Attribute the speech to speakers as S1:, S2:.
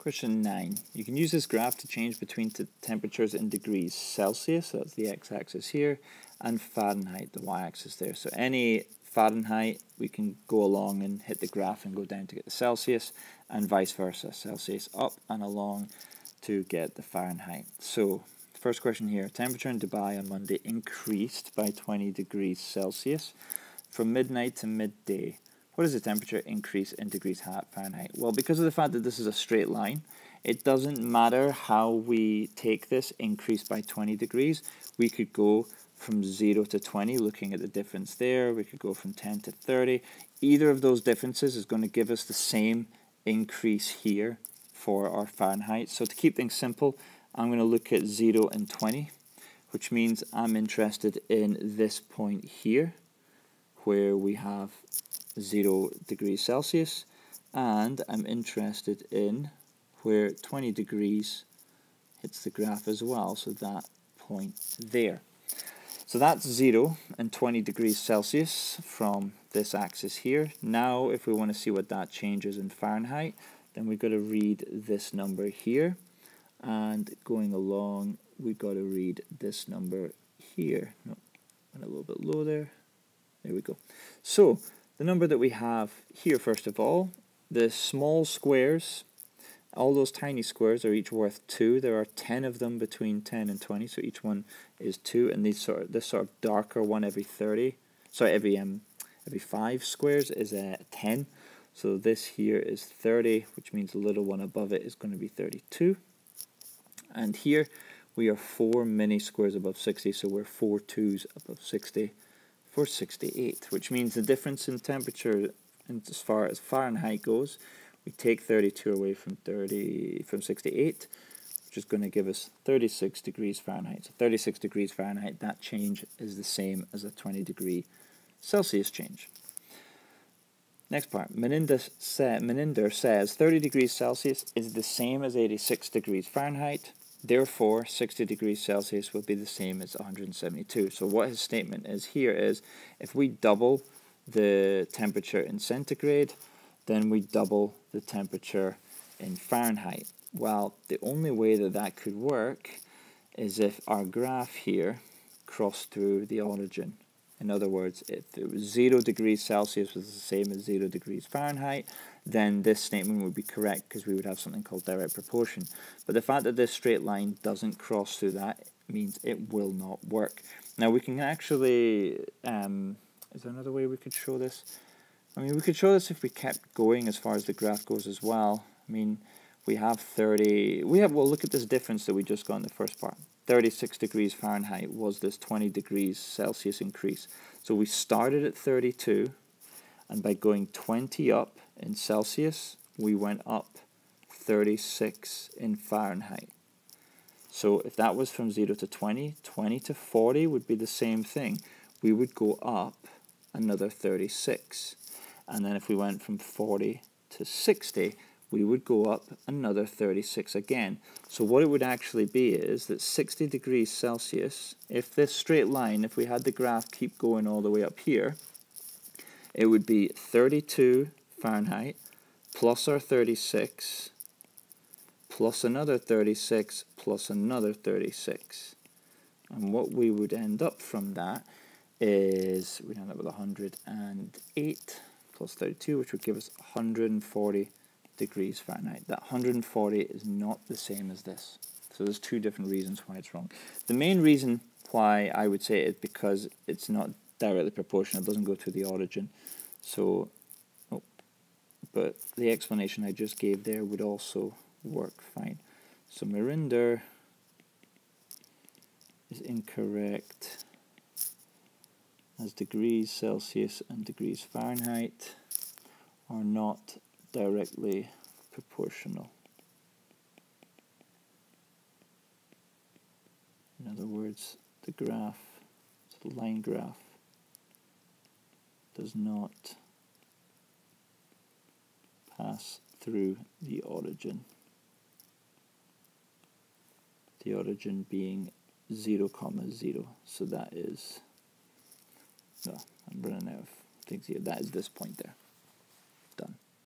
S1: Question 9. You can use this graph to change between temperatures in degrees Celsius, so that's the x-axis here, and Fahrenheit, the y-axis there. So any Fahrenheit, we can go along and hit the graph and go down to get the Celsius, and vice versa, Celsius up and along to get the Fahrenheit. So, first question here, temperature in Dubai on Monday increased by 20 degrees Celsius from midnight to midday. What is the temperature increase in degrees Fahrenheit? Well, because of the fact that this is a straight line, it doesn't matter how we take this increase by 20 degrees. We could go from 0 to 20, looking at the difference there. We could go from 10 to 30. Either of those differences is going to give us the same increase here for our Fahrenheit. So to keep things simple, I'm going to look at 0 and 20, which means I'm interested in this point here, where we have 0 degrees Celsius and I'm interested in where 20 degrees hits the graph as well, so that point there. So that's 0 and 20 degrees Celsius from this axis here. Now if we want to see what that changes in Fahrenheit, then we've got to read this number here. And going along, we've got to read this number here. No, went a little bit low there. There we go. So the number that we have here, first of all, the small squares, all those tiny squares are each worth 2. There are 10 of them between 10 and 20, so each one is 2. And these sort of, this sort of darker one every 30, sorry, every um, every 5 squares is uh, 10. So this here is 30, which means the little one above it is going to be 32. And here we are 4 mini squares above 60, so we're 4 twos above 60 for 68, which means the difference in temperature as far as Fahrenheit goes, we take 32 away from 30 from 68, which is going to give us 36 degrees Fahrenheit. So 36 degrees Fahrenheit, that change is the same as a 20 degree Celsius change. Next part, Meninder, sa Meninder says 30 degrees Celsius is the same as 86 degrees Fahrenheit. Therefore, 60 degrees Celsius will be the same as 172. So what his statement is here is, if we double the temperature in centigrade, then we double the temperature in Fahrenheit. Well, the only way that that could work is if our graph here crossed through the origin. In other words, if it was 0 degrees Celsius was the same as 0 degrees Fahrenheit, then this statement would be correct because we would have something called direct proportion. But the fact that this straight line doesn't cross through that means it will not work. Now we can actually, um, is there another way we could show this? I mean, we could show this if we kept going as far as the graph goes as well. I mean, we have 30, we have, well, look at this difference that we just got in the first part. 36 degrees Fahrenheit was this 20 degrees Celsius increase. So we started at 32, and by going 20 up in Celsius, we went up 36 in Fahrenheit. So if that was from 0 to 20, 20 to 40 would be the same thing. We would go up another 36. And then if we went from 40 to 60, we would go up another 36 again. So what it would actually be is that 60 degrees Celsius, if this straight line, if we had the graph keep going all the way up here, it would be 32 Fahrenheit plus our 36 plus another 36 plus another 36. And what we would end up from that is, we'd end up with 108 plus 32, which would give us 140 degrees Fahrenheit. That 140 is not the same as this. So there's two different reasons why it's wrong. The main reason why I would say it because it's not directly proportional, it doesn't go to the origin. So, oh, but the explanation I just gave there would also work fine. So Merinder is incorrect as degrees Celsius and degrees Fahrenheit are not directly proportional. In other words, the graph, the line graph, does not pass through the origin. The origin being 0 comma 0. So that is, no, I'm running out of things here. That is this point there.